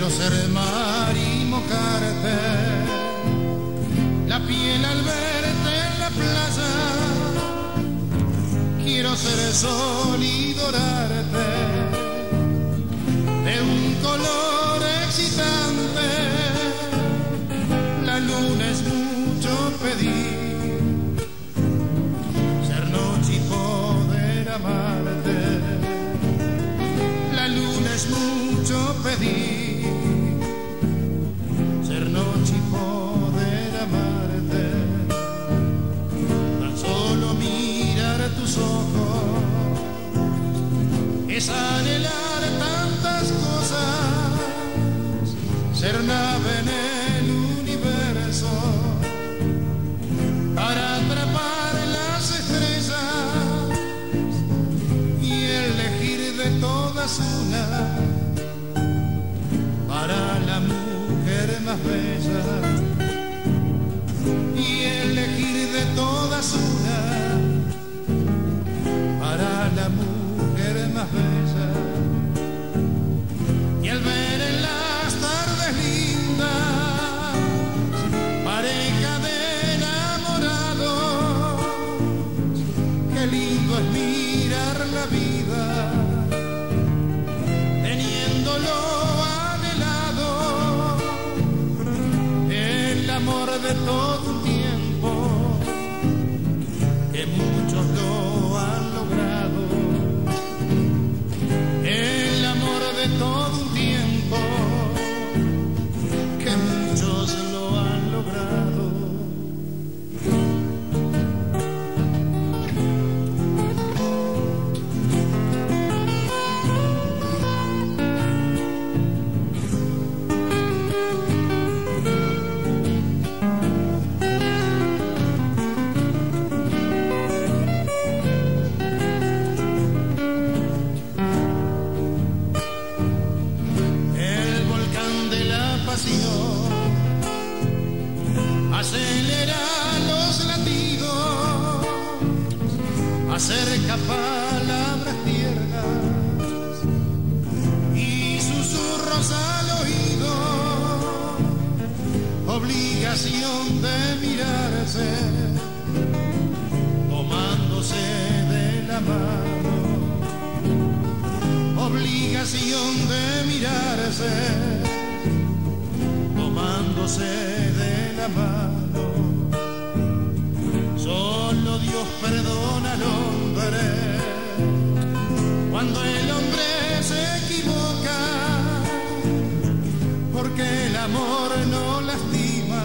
Quiero ser mar y mojarte la piel al verte en la playa. Quiero ser sol y dorarte de un color excitante. La luna es mucho pedir, ser noche y poder amarte. La luna es mucho pedir. Mujer más bella y elegir de todas una el amor de todo un tiempo acerca palabras tiernas y susurros al oído, obligación de mirarse, tomándose de la mano obligación de mirarse, tomándose de la mano. Cuando el hombre se equivoca, porque el amor no lastima.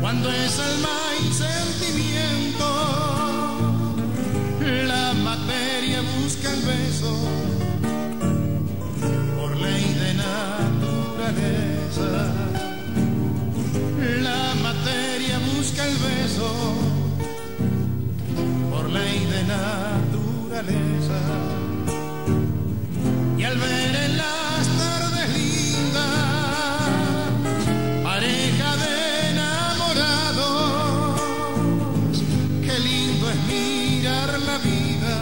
Cuando es alma y sentimiento, la materia busca el beso por ley de naturaleza. La materia busca el beso por ley de naturaleza. Y al ver en las tardes lindas, pareja de enamorados, qué lindo es mirar la vida,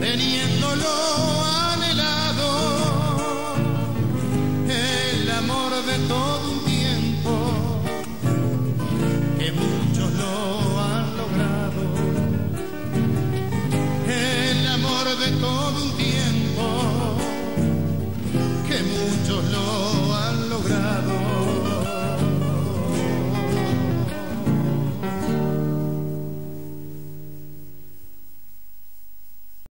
teniéndolo anhelado, el amor de todo un de todo un tiempo,